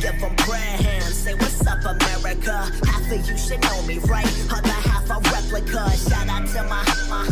Give them prayer hands, say what's up America? Half of you should know me, right? Other half a replica Shout out to my, my